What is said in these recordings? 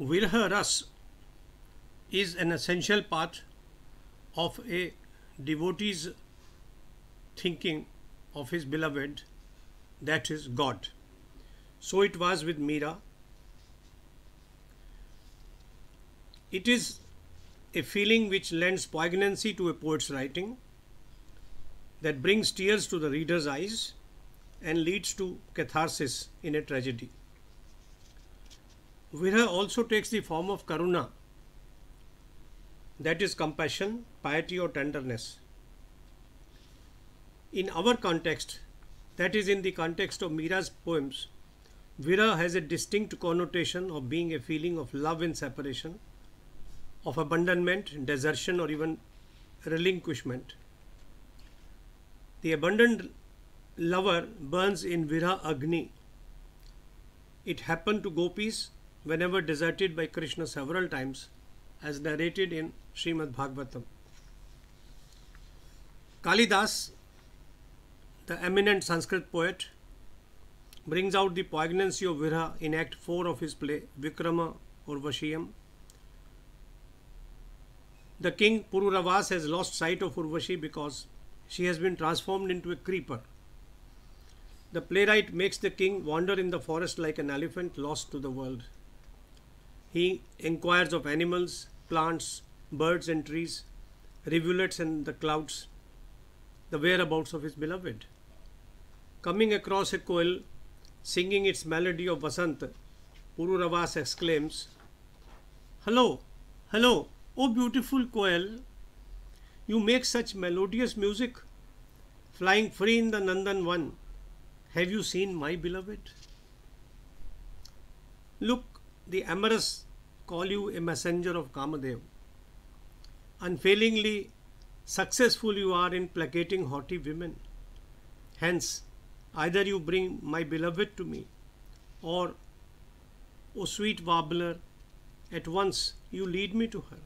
Virha Ras is an essential part of a devotee's thinking of his beloved, that is God. So it was with Meera. It is a feeling which lends poignancy to a poet's writing, that brings tears to the reader's eyes, and leads to catharsis in a tragedy. Virha also takes the form of karuna, that is compassion, piety, or tenderness. In our context, that is in the context of Meera's poems, Virha has a distinct connotation of being a feeling of love and separation, of abandonment, desertion, or even relinquishment. The abandoned lover burns in Virha Agni. It happened to gopis whenever deserted by Krishna several times, as narrated in Srimad Bhagavatam. Kalidas, the eminent Sanskrit poet, brings out the poignancy of Virha in Act 4 of his play Vikrama or Vashiyam. The king Pururavas has lost sight of Urvashi because she has been transformed into a creeper. The playwright makes the king wander in the forest like an elephant lost to the world. He inquires of animals, plants, birds, and trees, rivulets, and the clouds, the whereabouts of his beloved. Coming across a koel singing its melody of Vasant, Pururavas exclaims, Hello, hello, oh beautiful koel, you make such melodious music, flying free in the Nandan van. Have you seen my beloved? Look, the amorous call you a messenger of Kamadev. Unfailingly successful you are in placating haughty women. Hence, either you bring my beloved to me, or, O sweet warbler, at once you lead me to her.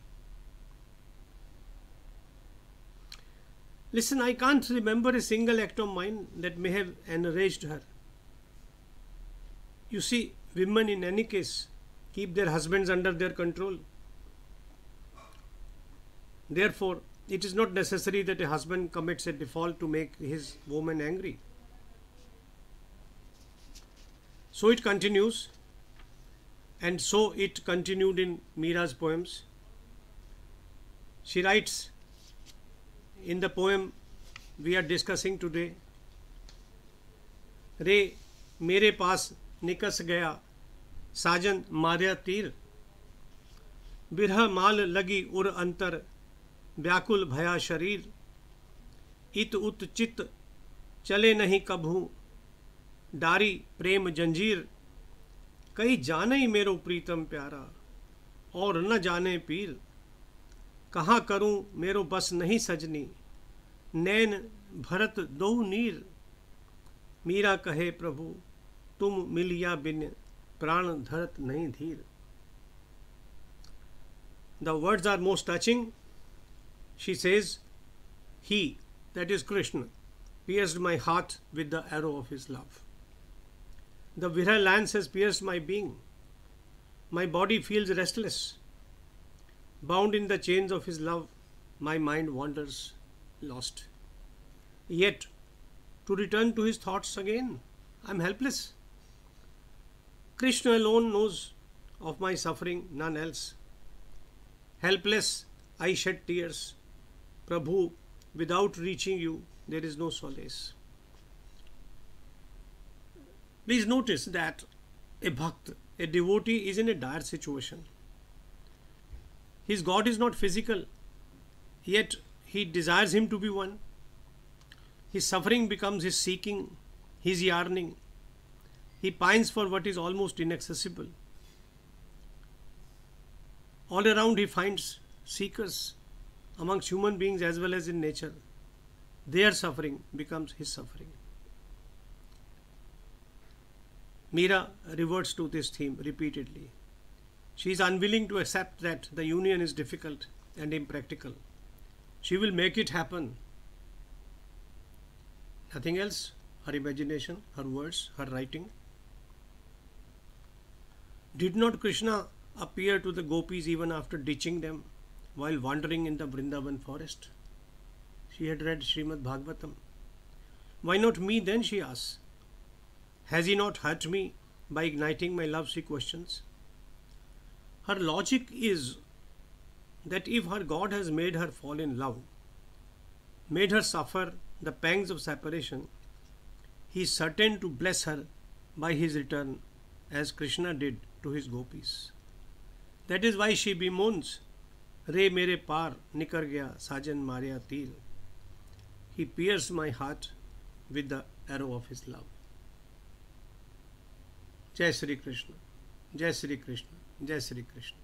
Listen, I can't remember a single act of mine that may have enraged her. You see, women in any case keep their husbands under their control. Therefore, it is not necessary that a husband commits a default to make his woman angry. So it continues, and so it continued in Meera's poems. She writes in the poem we are discussing today, Re, mere pas nikas gaya. साजन मार्या तीर। बिरह माल लगी उर अंतर, व्याकुल भया शरीर। इत उत चित, चले नहीं कभू। डारी प्रेम जंजीर कहीं जाने ही मेरो प्रीतम प्यारा, और न जाने पीर। कहाँ करूँ मेरो बस नहीं सजनी, नैन भरत दो नीर। मीरा कहे प्रभु, तुम मिलिया बिन प्राण धरत नहीं धीर the words are most touching she says he that is Krishna pierced my heart with the arrow of his love. The Vira lance has pierced my being. My body feels restless. Bound in the chains of his love, my mind wanders lost. Yet, to return to his thoughts again, I am helpless. Krishna alone knows of my suffering, none else. Helpless, I shed tears. Prabhu, without reaching you, there is no solace. Please notice that a bhakt, a devotee, is in a dire situation. His God is not physical, yet he desires him to be one. His suffering becomes his seeking, his yearning. He pines for what is almost inaccessible. All around he finds seekers amongst human beings as well as in nature. Their suffering becomes his suffering. Meera reverts to this theme repeatedly. She is unwilling to accept that the union is difficult and impractical. She will make it happen. Nothing else, her imagination, her words, her writing. Did not Krishna appear to the gopis even after ditching them while wandering in the Vrindavan forest? She had read Srimad Bhagavatam. Why not me then? she asks. Has he not hurt me by igniting my love? She questions. Her logic is that if her God has made her fall in love, made her suffer the pangs of separation, he is certain to bless her by his return, as Krishna did to his gopis. That is why she bemoans, Re mere par nikar gaya sajan marya teel. He pierced my heart with the arrow of his love. Jai Sri Krishna, Jai Sri Krishna, Jai Sri Krishna.